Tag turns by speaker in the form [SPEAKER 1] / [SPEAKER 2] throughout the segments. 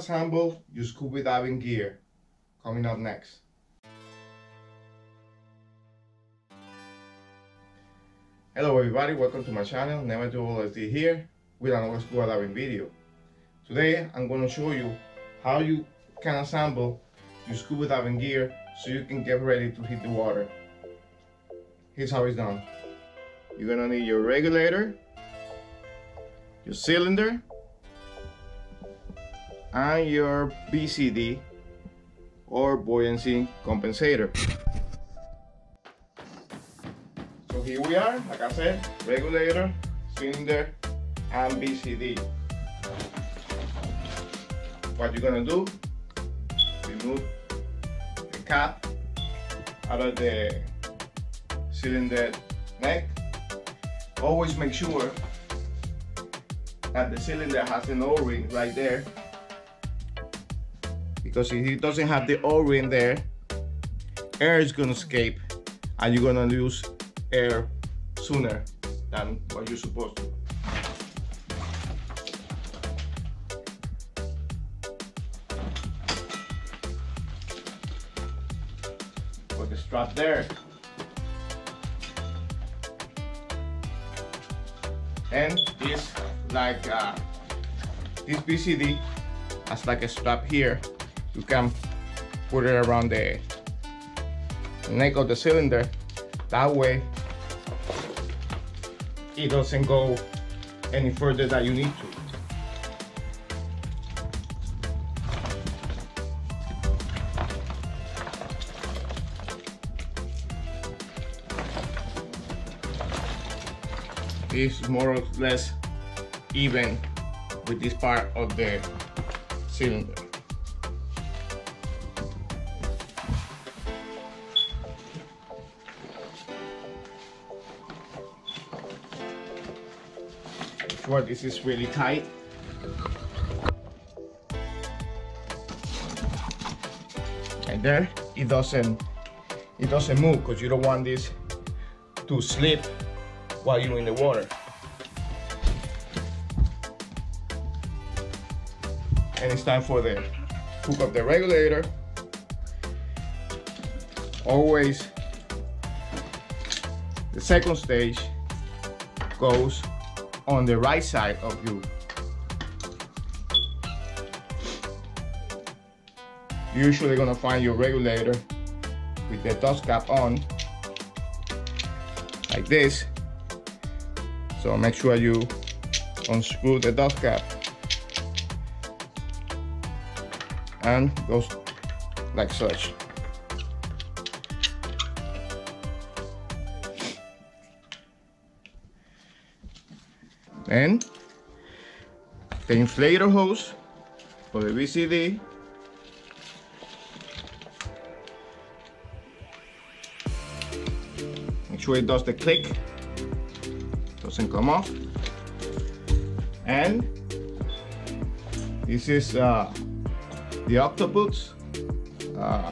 [SPEAKER 1] assemble your scuba diving gear. Coming up next. Hello everybody, welcome to my channel, Never2old-SD here with another scuba diving video. Today I'm going to show you how you can assemble your scuba diving gear so you can get ready to hit the water. Here's how it's done. You're gonna need your regulator, your cylinder, and your BCD or buoyancy compensator. So here we are, like I said, regulator, cylinder, and BCD. What you're gonna do, remove the cap out of the cylinder neck. Always make sure that the cylinder has an O-ring right there because if it doesn't have the O-ring there, air is gonna escape and you're gonna lose air sooner than what you're supposed to. Put the strap there. And this like uh, this BCD has like a strap here you can put it around the neck of the cylinder. That way it doesn't go any further than you need to. Is more or less even with this part of the cylinder sure this is really tight. And there it doesn't it doesn't move because you don't want this to slip while you're in the water. And it's time for the hook up the regulator. Always the second stage goes on the right side of you. Usually gonna find your regulator with the dust cap on like this. So make sure you unscrew the dust cap and goes like such. Then the inflator hose for the BCD Make sure it does the click, doesn't come off. And this is uh, the octopus. Uh,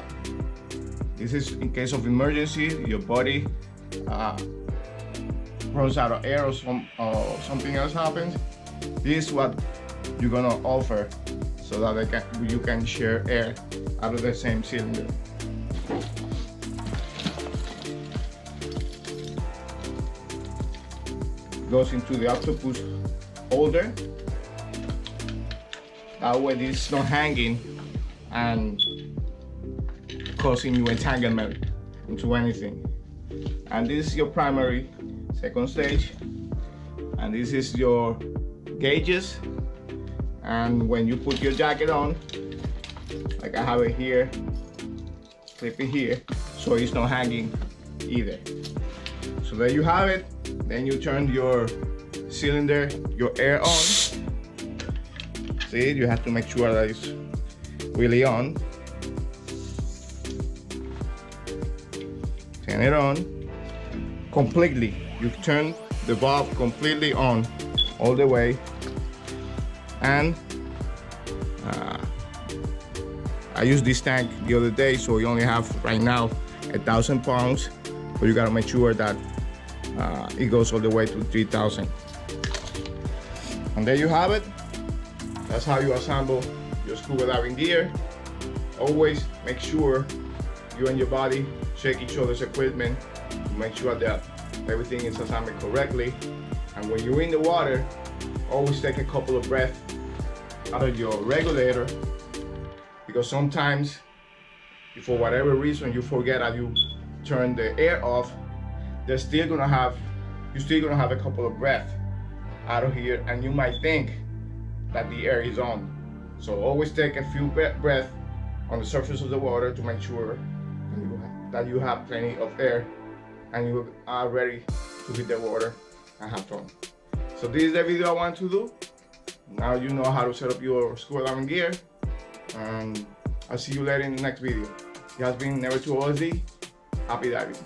[SPEAKER 1] this is in case of emergency, your body uh, runs out of air or some uh, something else happens, this is what you're gonna offer so that can, you can share air out of the same cylinder. Goes into the octopus holder. That way this is not hanging and causing you entanglement into anything. And this is your primary second stage. And this is your gauges. And when you put your jacket on like I have it here clip it here so it's not hanging either. So there you have it. Then you turn your cylinder your air on. See you have to make sure that it's really on. Turn it on completely you turn the valve completely on all the way. And uh, I used this tank the other day so we only have right now a thousand pounds but you gotta make sure that uh, it goes all the way to 3000 and there you have it. That's how you assemble your scuba diving gear. Always make sure you and your body check each other's equipment to make sure that everything is assigned correctly. And when you're in the water, always take a couple of breaths out of your regulator because sometimes for whatever reason you forget that you turn the air off, they're still gonna have you're still gonna have a couple of breaths out of here and you might think that the air is on. So always take a few breaths on the surface of the water to make sure that you have plenty of air and you are ready to hit the water and have fun. So this is the video I want to do. Now you know how to set up your scuba diving gear and I'll see you later in the next video. It has been Never2old-SD. Happy diving.